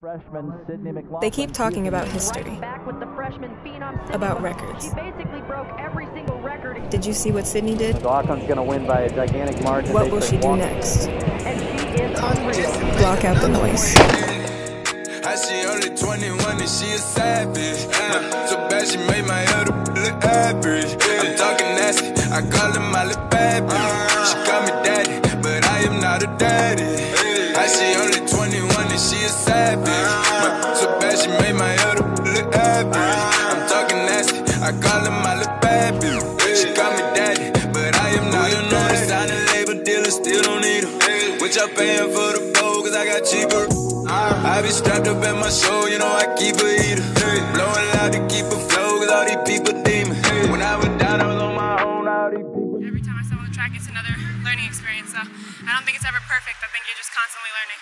Freshman Sydney McLaughlin. They keep talking about history, Back with the freshman phenom about records. She basically broke every single record, Did you see what Sydney did? McLaughlin's going to win by a gigantic margin. What will she do next? and she is unreal. Block out the noise. How she only 21 and she a savage. Uh, so bad she made my other look average. I'm talking nasty, I call her my little bad bitch. She call me daddy, but I am not a daddy. How she only 21 and she a savage. Uh, so bad she made my other look average. I'm talking nasty, I call her my little bad bitch. She call me daddy, but I am not a daddy. Signing label dealer, still don't need her. What y'all paying for the bowl, cause I got cheaper. I be strapped up at my show, you know I keep a heater. Blowing loud to keep a flow, cause all these people demon. When I was down, I was on my own, all these people. Every time I step on the track, it's another learning experience. So I don't think it's ever perfect. I think you're just constantly learning.